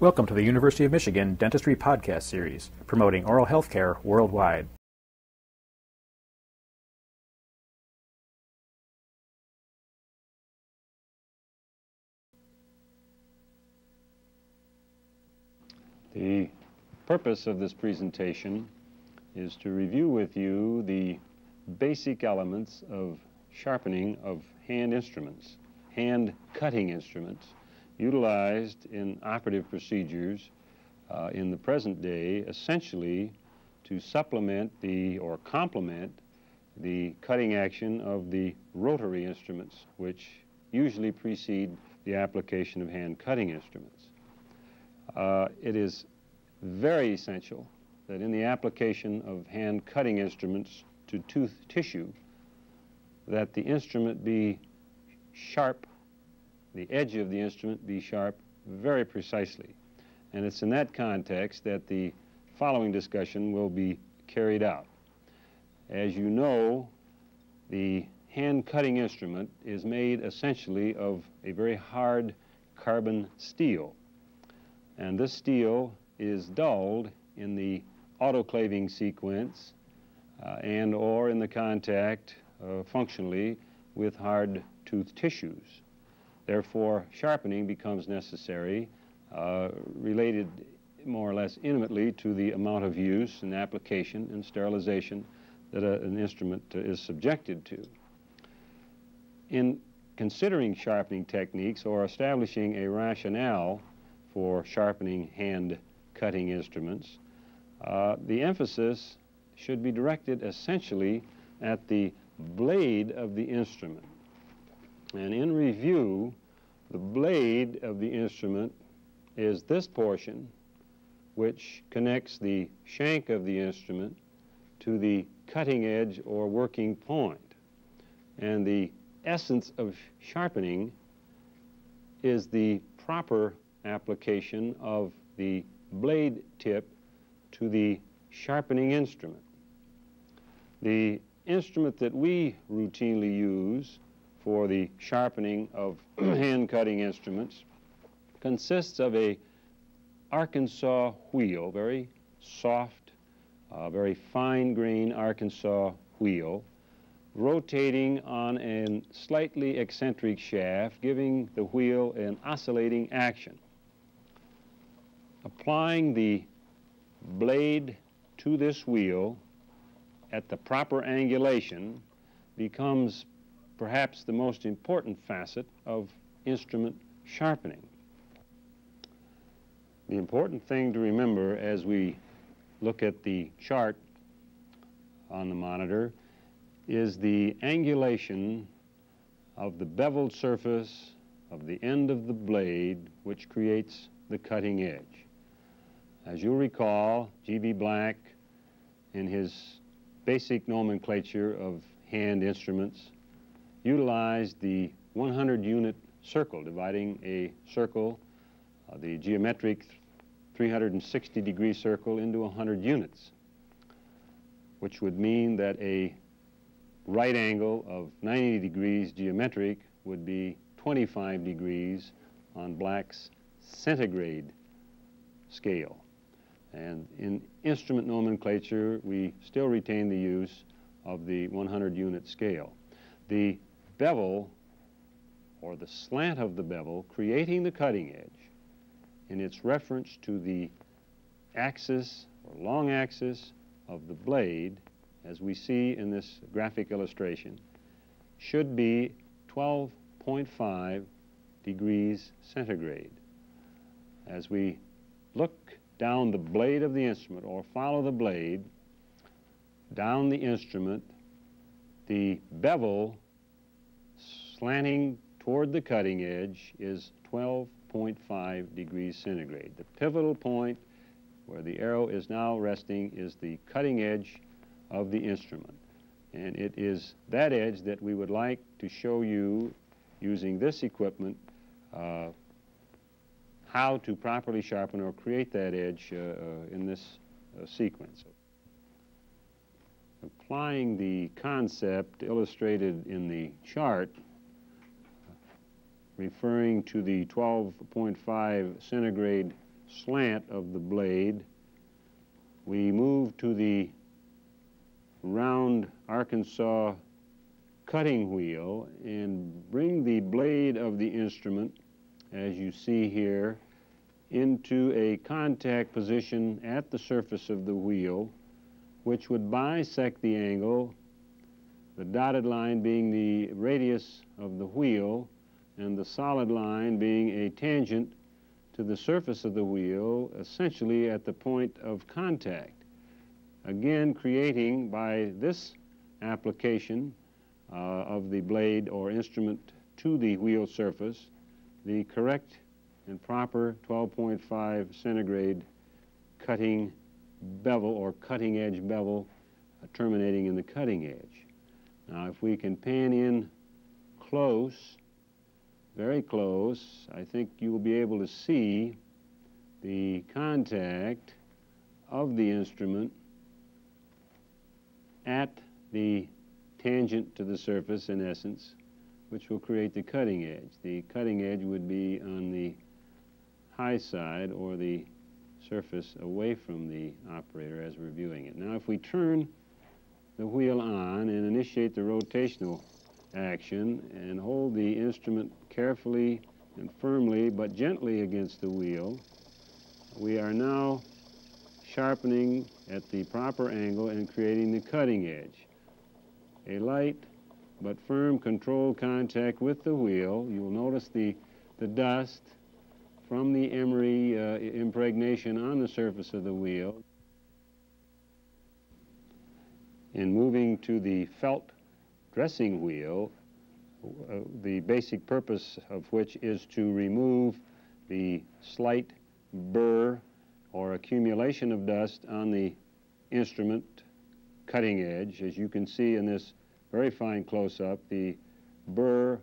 Welcome to the University of Michigan Dentistry Podcast Series, promoting oral health care worldwide. The purpose of this presentation is to review with you the basic elements of sharpening of hand instruments, hand cutting instruments, utilized in operative procedures uh, in the present day essentially to supplement the or complement the cutting action of the rotary instruments which usually precede the application of hand cutting instruments. Uh, it is very essential that in the application of hand cutting instruments to tooth tissue that the instrument be sharp the edge of the instrument be sharp very precisely. And it's in that context that the following discussion will be carried out. As you know, the hand cutting instrument is made essentially of a very hard carbon steel. And this steel is dulled in the autoclaving sequence uh, and or in the contact uh, functionally with hard tooth tissues. Therefore, sharpening becomes necessary, uh, related more or less intimately to the amount of use and application and sterilization that a, an instrument uh, is subjected to. In considering sharpening techniques or establishing a rationale for sharpening hand cutting instruments, uh, the emphasis should be directed essentially at the blade of the instrument. And in review, the blade of the instrument is this portion which connects the shank of the instrument to the cutting edge or working point. And the essence of sharpening is the proper application of the blade tip to the sharpening instrument. The instrument that we routinely use for the sharpening of hand cutting instruments consists of a Arkansas wheel, very soft, uh, very fine grain Arkansas wheel, rotating on a slightly eccentric shaft, giving the wheel an oscillating action. Applying the blade to this wheel at the proper angulation becomes perhaps the most important facet of instrument sharpening. The important thing to remember as we look at the chart on the monitor is the angulation of the beveled surface of the end of the blade which creates the cutting edge. As you'll recall, G.V. Black in his basic nomenclature of hand instruments utilized the 100 unit circle, dividing a circle, uh, the geometric 360 degree circle into 100 units, which would mean that a right angle of 90 degrees geometric would be 25 degrees on Black's centigrade scale. And in instrument nomenclature, we still retain the use of the 100 unit scale. The bevel or the slant of the bevel creating the cutting edge in its reference to the axis or long axis of the blade as we see in this graphic illustration should be 12.5 degrees centigrade. As we look down the blade of the instrument or follow the blade down the instrument, the bevel slanting toward the cutting edge is 12.5 degrees centigrade. The pivotal point where the arrow is now resting is the cutting edge of the instrument. And it is that edge that we would like to show you using this equipment uh, how to properly sharpen or create that edge uh, uh, in this uh, sequence. Applying the concept illustrated in the chart referring to the 12.5 centigrade slant of the blade, we move to the round Arkansas cutting wheel and bring the blade of the instrument, as you see here, into a contact position at the surface of the wheel, which would bisect the angle, the dotted line being the radius of the wheel, and the solid line being a tangent to the surface of the wheel, essentially at the point of contact. Again, creating by this application uh, of the blade or instrument to the wheel surface the correct and proper 12.5 centigrade cutting bevel or cutting edge bevel uh, terminating in the cutting edge. Now if we can pan in close, very close, I think you will be able to see the contact of the instrument at the tangent to the surface in essence, which will create the cutting edge. The cutting edge would be on the high side or the surface away from the operator as we're viewing it. Now if we turn the wheel on and initiate the rotational action and hold the instrument carefully and firmly but gently against the wheel, we are now sharpening at the proper angle and creating the cutting edge. A light but firm controlled contact with the wheel. You will notice the, the dust from the emery uh, impregnation on the surface of the wheel. In moving to the felt dressing wheel, Uh, the basic purpose of which is to remove the slight burr or accumulation of dust on the instrument cutting edge. As you can see in this very fine close-up, the burr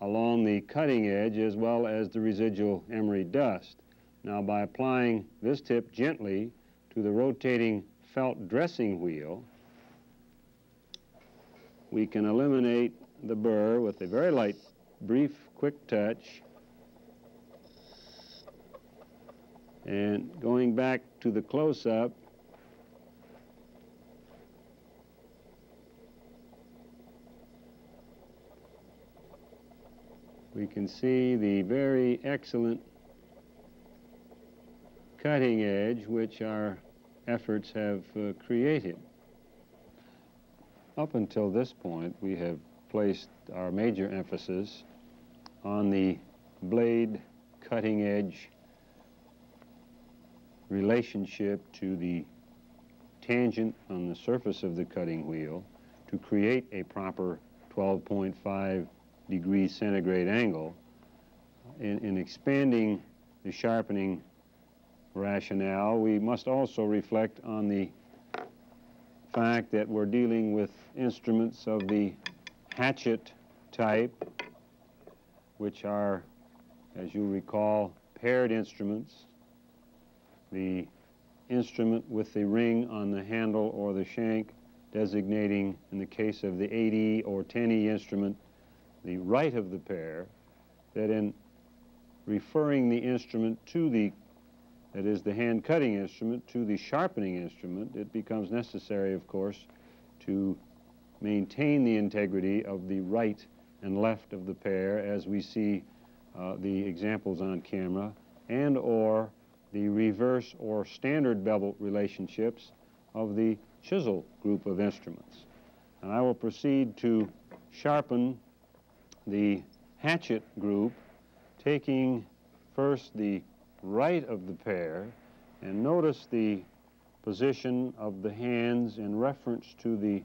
along the cutting edge as well as the residual emery dust. Now by applying this tip gently to the rotating felt dressing wheel, we can eliminate the burr with a very light, brief, quick touch And going back to the close-up, we can see the very excellent cutting edge which our efforts have uh, created. Up until this point, we have placed our major emphasis on the blade cutting edge relationship to the tangent on the surface of the cutting wheel to create a proper 12.5 degree centigrade angle. In, in, expanding the sharpening rationale, we must also reflect on the fact that we're dealing with instruments of the hatchet type, which are, as you recall, paired instruments. The instrument with the ring on the handle or the shank designating, in the case of the 8E or 10E instrument, the right of the pair, that in referring the instrument to the, that is the hand cutting instrument, to the sharpening instrument, it becomes necessary, of course, to maintain the integrity of the right and left of the pair as we see uh, the examples on camera, and or the reverse or standard bevel relationships of the chisel group of instruments. And I will proceed to sharpen the hatchet group, taking first the right of the pair, and notice the position of the hands in reference to the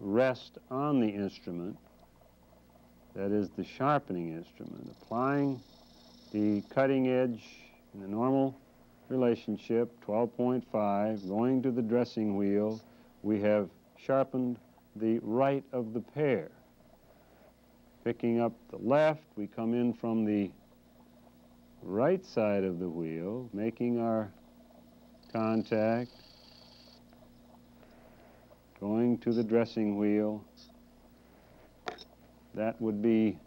rest on the instrument, that is the sharpening instrument, applying the cutting edge in the normal relationship, 12.5, going to the dressing wheel, we have sharpened the right of the pair. Picking up the left, we come in from the right side of the wheel, making our contact, going to the dressing wheel. That would be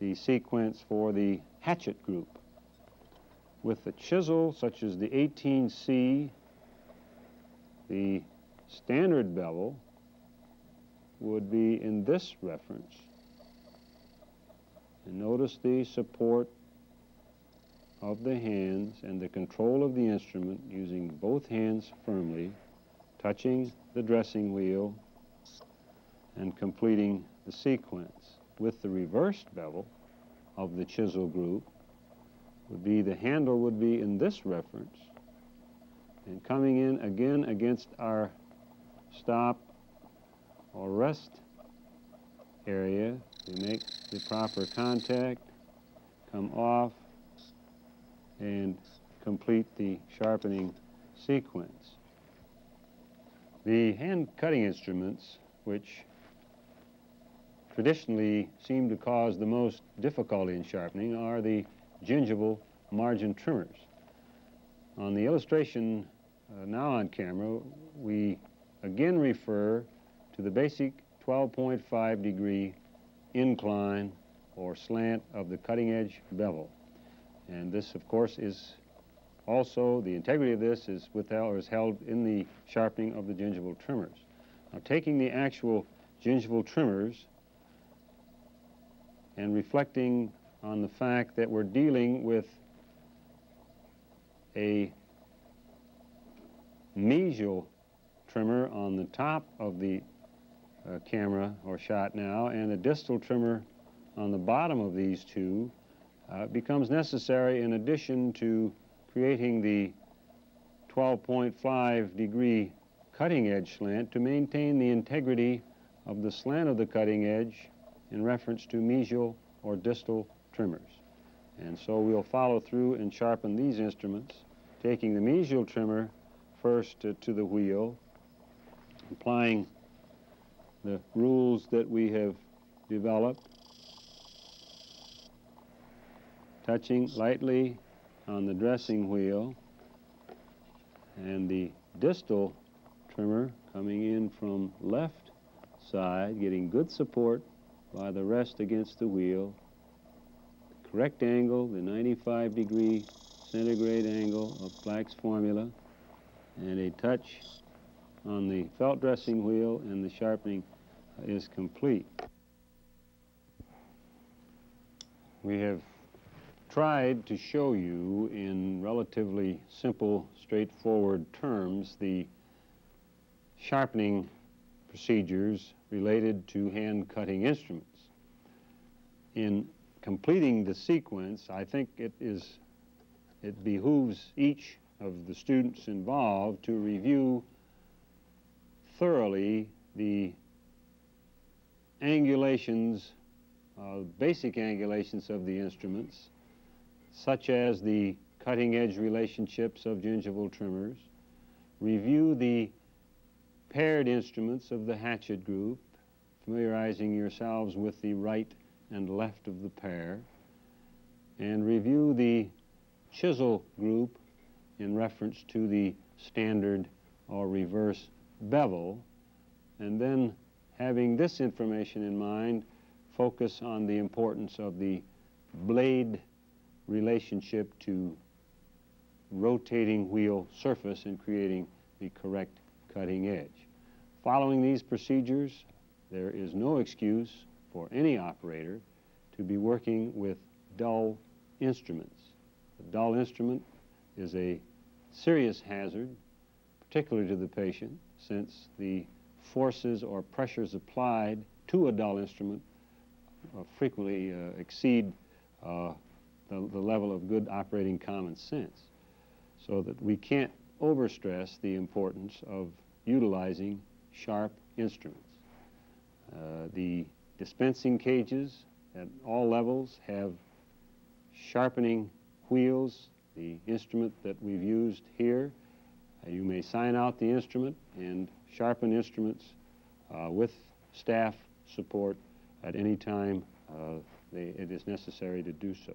the sequence for the hatchet group. with the chisel such as the 18C, the standard bevel would be in this reference. And notice the support of the hands and the control of the instrument using both hands firmly, touching the dressing wheel and completing the sequence. With the reversed bevel of the chisel group would be the handle would be in this reference and coming in again against our stop or rest area, we make the proper contact, come off, and complete the sharpening sequence. The hand cutting instruments, which traditionally seem to cause the most difficulty in sharpening, are the gingival margin trimmers. On the illustration uh, now on camera, we again refer to the basic 12.5 degree incline or slant of the cutting edge bevel. And this, of course, is also, the integrity of this is withheld or is held in the sharpening of the gingival trimmers. Now, taking the actual gingival trimmers and reflecting on the fact that we're dealing with a mesial trimmer on the top of the uh, camera or shot now and a distal trimmer on the bottom of these two uh, becomes necessary in addition to creating the 12.5 degree cutting edge slant to maintain the integrity of the slant of the cutting edge in reference to mesial or distal trimmers. And so we'll follow through and sharpen these instruments, taking the mesial trimmer first to, to the wheel, applying the rules that we have developed, touching lightly on the dressing wheel, and the distal trimmer coming in from left side, getting good support by the rest against the wheel, correct angle, the 95 degree centigrade angle of Black's formula, and a touch on the felt dressing wheel and the sharpening is complete. We have tried to show you in relatively simple, straightforward terms the sharpening procedures related to hand cutting instruments. In completing the sequence, I think it is it behooves each of the students involved to review thoroughly the angulations, uh, basic angulations of the instruments, such as the cutting edge relationships of gingival trimmers, review the paired instruments of the hatchet group, familiarizing yourselves with the right and left of the pair, and review the chisel group in reference to the standard or reverse bevel, and then having this information in mind, focus on the importance of the blade relationship to rotating wheel surface and creating the correct cutting edge. Following these procedures, there is no excuse for any operator to be working with dull instruments. A dull instrument is a serious hazard, particularly to the patient, since the forces or pressures applied to a dull instrument uh, frequently uh, exceed uh, the, the level of good operating common sense. So that we can't overstress the importance of utilizing sharp instruments. Uh, the dispensing cages at all levels have sharpening wheels. The instrument that we've used here, uh, you may sign out the instrument and sharpen instruments uh, with staff support at any time uh, they, it is necessary to do so.